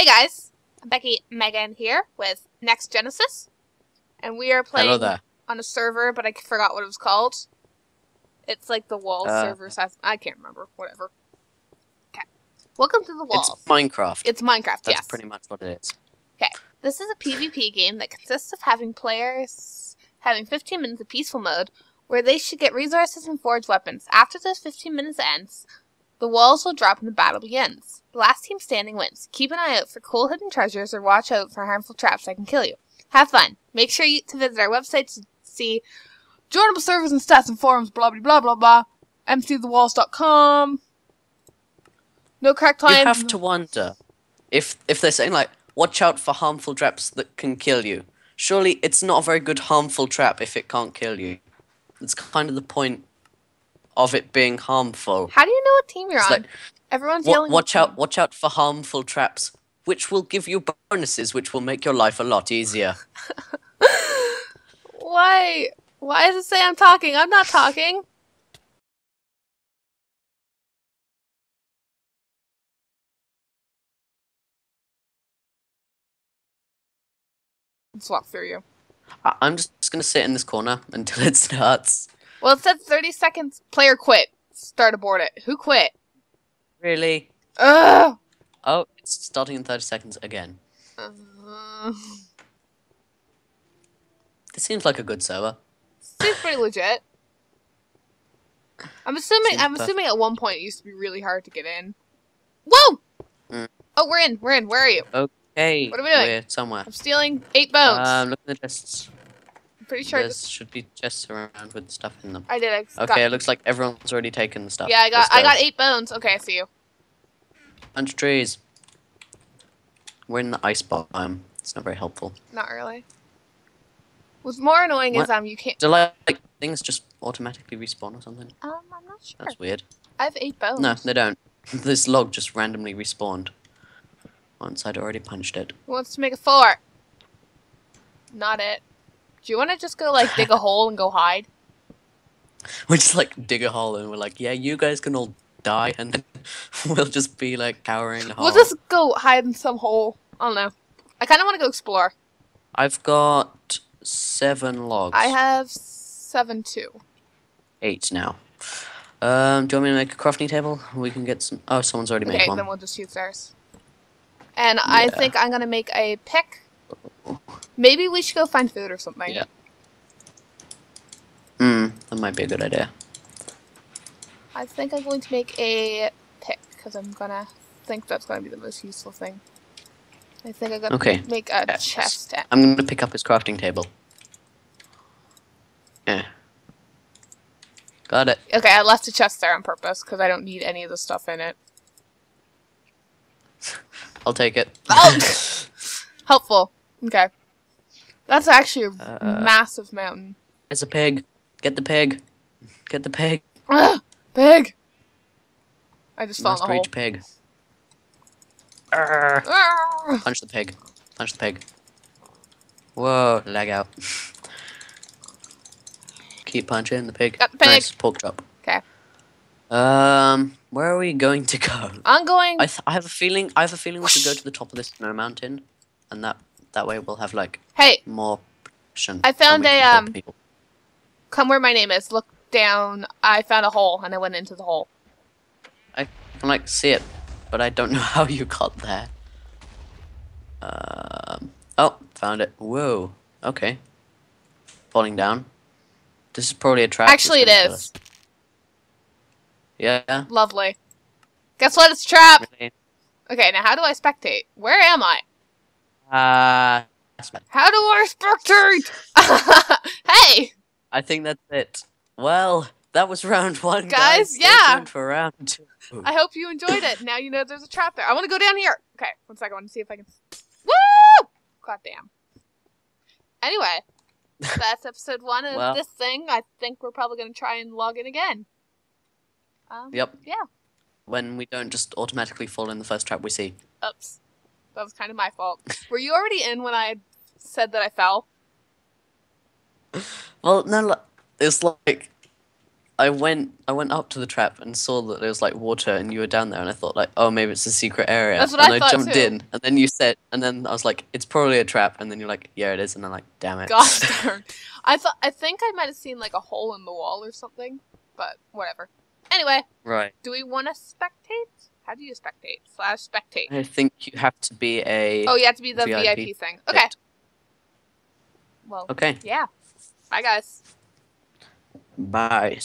Hey guys, I'm Becky Megan here with NextGenesis, and we are playing on a server, but I forgot what it was called. It's like the wall Uh, server. size- I can't remember. Whatever. Okay. Welcome to the wall. It's. Minecraft. It's, Minecraft. That's yes. pretty much what it is. Okay. This is a PvP game that consists of having players having 15 minutes of peaceful mode, where they should get resources and forge weapons. After those 15 minutes ends, the walls will drop and the battle begins. The last team standing wins. Keep an eye out for cool hidden treasures or watch out for harmful traps that can kill you. Have fun. Make sure you to visit our website to see joinable servers and stats and forums, blah blah blah blah blah. mcthewalls.com. No correct time. You have to wonder if if they're saying like, watch out for harmful traps that can kill you. Surely it's not a very good harmful trap if it can't kill you. It's kind of the point of it being harmful. How do you know what team you're It's on? like, Everyone's wa- yelling. watch at out! Watch out for harmful traps, which will give you bonuses, which will make your life a lot easier. Why? Why does it say I'm talking? I'm not talking. Let's through you. I- I'm just gonna sit in this corner until it starts. Well, it said 30 seconds. Player quit. Start aboard it. Who quit? Really? Ugh. Oh, it's starting in 30 seconds again. Uh, This seems like a good server. seems pretty legit. I'm assuming. Seems I'm perfect. assuming at one point it used to be really hard to get in. Whoa! Mm. Oh, we're in. We're in. Where are you? Okay. What are we doing? We're somewhere. I'm stealing eight bones. Um, look at the chests. Pretty sure. There should be chests around with stuff in them. I did. I Okay, it looks like everyone's already taken the stuff. Yeah, I got. I got eight bones. Okay, I see you. Bunch of trees. We're in the ice biome. It's not very helpful. Not really. What's more annoying is What? um you can't. Do like, like things just automatically respawn or something? Um, I'm not sure. That's weird. I have eight bones. No, they don't. this log just randomly respawned. Once I'd already punched it. Who wants to make a fort? Not it. Do you want to just go like dig a hole and go hide? We just like dig a hole and we're like, yeah, you guys can all die, and then we'll just be like cowering in a hole. We'll just go hide in some hole. I don't know. I kind of want to go explore. I've got seven logs. I have seven too. eight now. Um, do you want me to make a crafting table? We can get some. Oh, someone's already Okay, made one. Okay, then we'll just use theirs. And I think I'm gonna make a pick. Maybe we should go find food or something. Yeah. Hmm, that might be a good idea. I think I'm going to make a pick because I'm gonna think that's gonna be the most useful thing. I think I'm gonna Okay. make a Yes. chest. I'm gonna pick up his crafting table. Yeah. Got it. Okay, I left a chest there on purpose because I don't need any of the stuff in it. I'll take it. Oh! Helpful. Okay. That's actually a Uh, massive mountain. There's a pig. Get the pig. Get the pig. Ugh, big. I just Must the hole. pig. Arrgh. Arrgh. Punch the pig. Punch the pig. Whoa, lag out. Keep punching the pig. Got the pig. Nice pork chop. Okay. Um, where are we going to go? I'm going. I, th- I have a feeling. I have a feeling we should go to the top of this snow mountain, and that that way we'll have like Hey, more protection. I found a, um, people. come where my name is. Look down. I found a hole and I went into the hole. I can like see it, but I don't know how you got there. Um. Oh, found it. Whoa. Okay. Falling down. This is probably a trap. Actually, it is. Yeah. Lovely. Guess what? It's a trap. Really? Okay, now how do I spectate? Where am I? Uh, How do I spectate? hey, I think that's it. Well, that was round one, Guys, Stay yeah. for round two. I hope you enjoyed it. Now you know there's a trap there. I want to go down here. Okay, one second. I want to see if I can. Woo! God damn. Anyway, that's episode one of Well. this thing. I think we're probably going to try and log in again. Um, Yep. Yeah. When we don't just automatically fall in the first trap we see. Oops. That was kind of my fault. Were you already in when I said that I fell? Well, no, it's like I went I went up to the trap and saw that there was like water and you were down there and I thought like oh maybe it's a secret area That's what and I thought jumped too. in and then you said and then I was like it's probably a trap and then you're like yeah it is and I'm like damn it Gosh darn. I thought I think I might have seen like a hole in the wall or something, but whatever. Anyway, right do we want to spectate? How do you spectate? Slash spectate. I think you have to be a Oh, you have to be the VIP, VIP. thing. Okay. Well, okay yeah. Bye, guys. bye